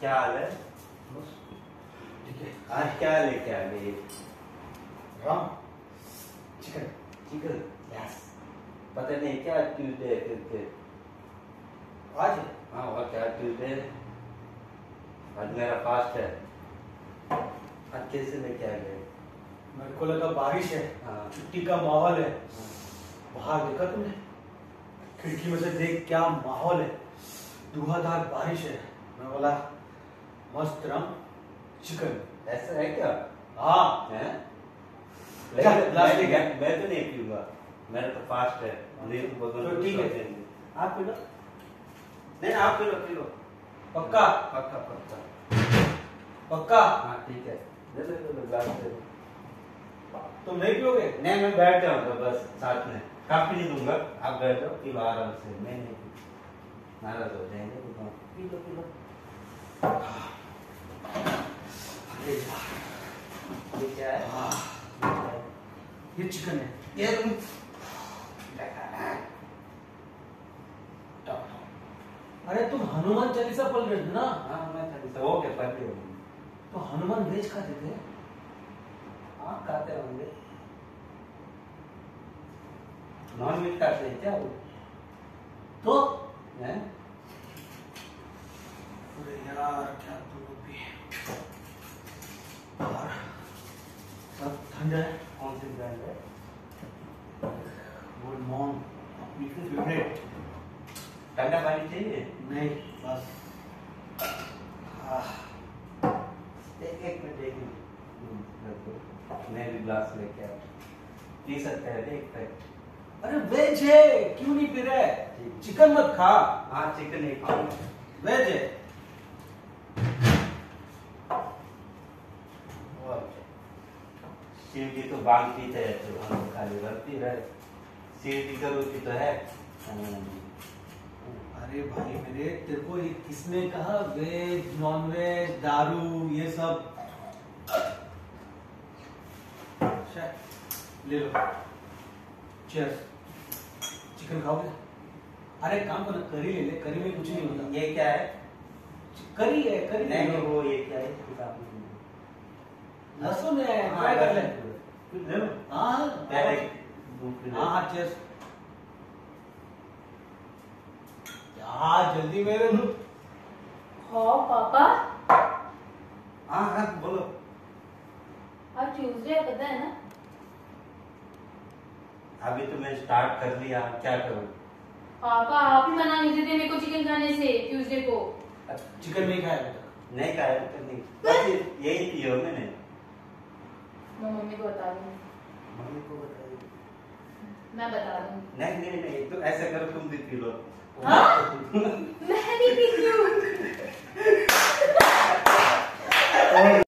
क्या हाल है? आज क्या लेके आ गए राम चिकन। चिकन? यस। पता नहीं क्या ट्यूसडे करके आज हाँ? और क्या ट्यूसडे आज मेरा फास्ट है। आज कैसे लेके आ गए मेरे को लगा बारिश है। हाँ। छुट्टी का माहौल है। बाहर देखा तुमने? खिड़की में से देख क्या माहौल है। धुआंधार बारिश है। मैं बोला मस्त राम चिकन। ऐसा है क्या? हाँ। है? लेकिन ग्लास मैं, तो नहीं पीऊँगा। मेरा तो फास्ट है। नहीं तो बोतल तो ठीक है। आप पी लो नहीं आप पी लो पी लो पक्का? पक्का पक्का। पक्का? हाँ ठीक है। दे दो दे ग्लास दे। तुम नहीं पियोगे? नहीं मैं बैठ जाऊँगा बस साथ में। काफ़ी नहीं दूँगा। आप बैठ जाओ पी लो आराम से। मैं नहीं पी- नाराज़ हो जाएँगे तो पी लो पी लो ये क्या है। ये चिकन है ये तुम अरे तुम हनुमान चालीसा पढ़ रहे थे ना? हाँ मैं थोड़ी सा हो गया पढ़ लिया तो हनुमान वेज खाते थे? हाँ खाते होंगे। नॉन वेज खाते हैं क्या वो? तो? हैं? अरे यार क्या तुम लोग भी और सब है कौन सी ब्रांड है गुड मॉर्न अपनी फेवरेट ठंडा पानी चाहिए नहीं बस एक एक मिनट एक मिनट मैं भी ग्लास लेके आया। पी सकते हैं एक पैक अरे वेज है क्यों नहीं पी रहे? चिकन मत खा। हाँ चिकन एक खाऊँगा। वेज है और शिव जी तो बांग पीते हैं तो हम खाली रखती रहे। शिव जी का रोटी तो है। हम्म, अरे भाई मेरे तेरे को ये किसने कहा? वेज नॉन वेज दारू ये सब। ले लो। चीयर्स चिकन खाओगे? अरे काम करो करी ले ले करी में कुछ नहीं होता। ये क्या है? करी है करी नहीं वो ये क्या है? लहसुन है हाँ, ट्राई कर ले हाँ हाँ हाँ हाँ चीयर्स यार जल्दी मेरे लो हाँ पापा हाँ हाँ बोलो आज ट्यूसडे है पता है ना अभी तो मैं स्टार्ट कर लिया क्या करूँ पापा आप ही मना नहीं देते मेरे को चिकन खाने से ट्यूसडे को चिकन नहीं खाया नहीं खाया तो नहीं बस यही पियो मैंने को बता दूँ। मम्मी को बताइए। मैं बता दूँ। नहीं नहीं नहीं तो ऐसा करो तुम भी पी लो। हाँ? मैं नहीं पीती हूँ।